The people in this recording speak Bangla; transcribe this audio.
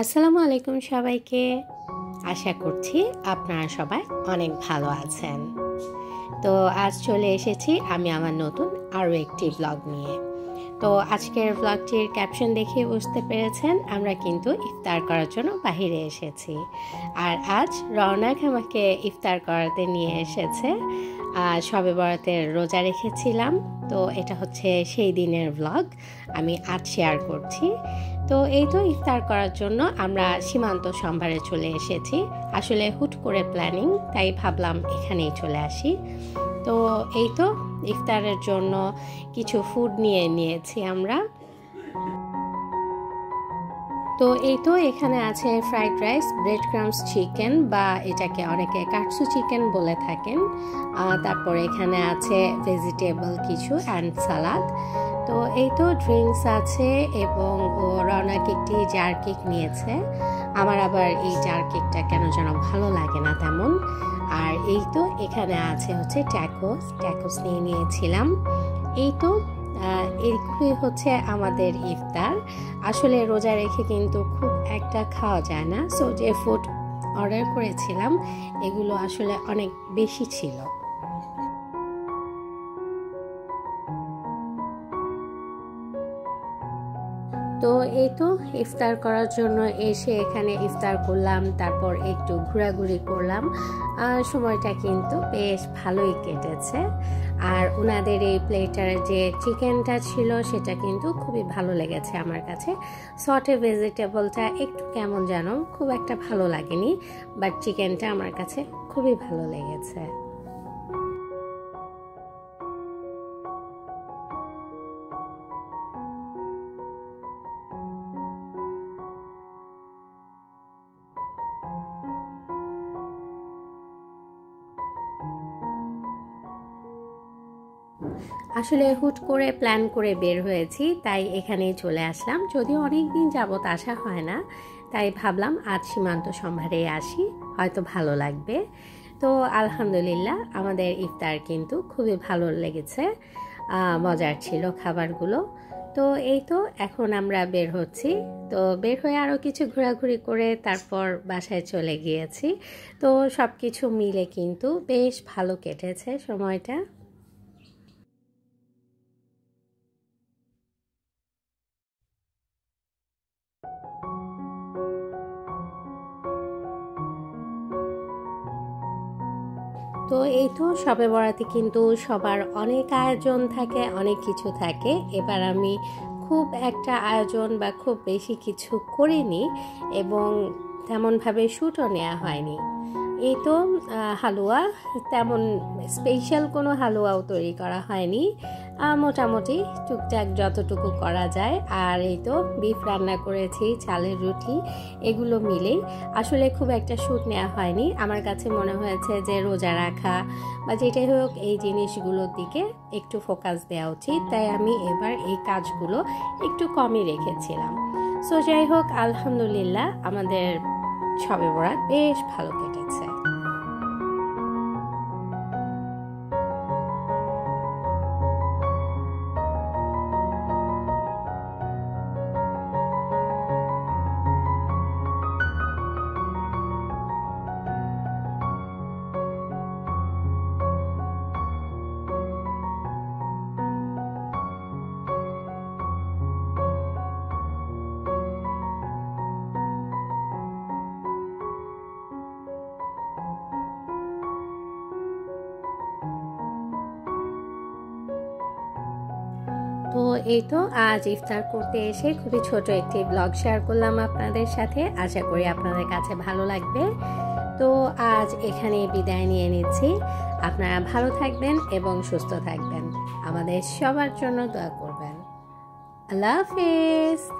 আসসালামু আলাইকুম সবাইকে। আশা করছি আপনারা সবাই অনেক ভালো আছেন। তো আজ চলে এসেছি আমি আমার নতুন আরও একটি ব্লগ নিয়ে। তো আজকের ব্লগটির ক্যাপশন দেখে বুঝতে পেরেছেন, আমরা কিন্তু ইফতার করার জন্য বাহিরে এসেছি। আর আজ রওনাক আমাকে ইফতার করাতে নিয়ে এসেছে। সবে বরাতের রোজা রেখেছিলাম, তো এটা হচ্ছে সেই দিনের ব্লগ আমি আজ শেয়ার করছি। তো এই তো ইফতার করার জন্য আমরা সীমান্ত সম্ভারে চলে এসেছি। আসলে হুট করে প্ল্যানিং তাই ভাবলাম এখানেই চলে আসি। তো এই তো ইফতারের জন্য কিছু ফুড নিয়ে নিয়েছি আমরা। তো এই তো এখানে আছে fried rice bread crumbs chicken বা এটাকে অনেকে কাটসু চিকেন বলে থাকেন। তারপর এখানে আছে ভেজিটেবল কিছু অ্যান্ড সালাদ তো এই তো ড্রিঙ্কস আছে এবং ও রওনাক একটি জার কেক নিয়েছে। আমার আবার এই জার কেকটা কেন যেন ভালো লাগে না তেমন। এই তো এখানে আছে হচ্ছে ট্যাকোস ট্যাকোস নিয়ে নিয়েছিলাম। এই তো এগুলোই হচ্ছে আমাদের ইফতার। আসলে রোজা রেখে কিন্তু খুব একটা খাওয়া যায় না। সো যে ফুড অর্ডার করেছিলাম, এগুলো আসলে অনেক বেশি ছিল। তো এই তো ইফতার করার জন্য এসে এখানে ইফতার করলাম, তারপর একটু ঘোরাঘুরি করলাম। আর সময়টা কিন্তু বেশ ভালোই কেটেছে। আর ওনাদের এই প্লেটার যে চিকেনটা ছিল, সেটা কিন্তু খুবই ভালো লেগেছে আমার কাছে। সটে ভেজিটেবলটা একটু কেমন যেন খুব একটা ভালো লাগেনি, বাট চিকেনটা আমার কাছে খুবই ভালো লেগেছে। আসলে হুট করে প্ল্যান করে বের হয়েছি, তাই এখানেই চলে আসলাম। যদিও অনেক দিন যাবত আসা হয় না, তাই ভাবলাম আজ সীমান্ত সম্ভারে আসি, হয়তো ভালো লাগবে। তো আলহামদুলিল্লাহ, আমাদের ইফতার কিন্তু খুবই ভালো লেগেছে মজার ছিল খাবারগুলো। তো এই তো, এখন আমরা বের হচ্ছি। তো বের হয়ে আরও কিছু ঘোরাঘুরি করে তারপর বাসায় চলে গিয়েছি। তো সব কিছু মিলে কিন্তু বেশ ভালো কেটেছে সময়টা। তো এই তো সবে বরাতে কিন্তু সবার অনেক আয়োজন থাকে, অনেক কিছু থাকে। এবার আমি খুব একটা আয়োজন বা খুব বেশি কিছু করিনি এবং তেমনভাবে শ্যুটও নেওয়া হয়নি। এই তো হালুয়া, তেমন স্পেশাল কোনো হালুয়াও তৈরি করা হয়নি। মোটামুটি টুকটাক যতটুকু করা যায়। আর এই তো বিফ রান্না করেছি, চালের রুটি, এগুলো মিলেই। আসলে খুব একটা শ্যুট নেওয়া হয়নি। আমার কাছে মনে হয়েছে যে রোজা রাখা বা যেটাই হোক, এই জিনিসগুলোর দিকে একটু ফোকাস দেওয়া উচিত। তাই আমি এবার এই কাজগুলো একটু কমই রেখেছিলাম। সো যাই হোক, আলহামদুলিল্লাহ, আমাদের সবে বরাত বেশ ভালো কেটেছে। তো এই তো আজ ইফতার করতে এসে খুবই ছোট একটি ব্লগ শেয়ার করলাম আপনাদের সাথে। আশা করি আপনাদের কাছে ভালো লাগবে। তো আজ এখানে বিদায় নিয়ে নিচ্ছি। আপনারা ভালো থাকবেন এবং সুস্থ থাকবেন। আমাদের সবার জন্য দয়া করবেন। আল্লাহ হাফিজ।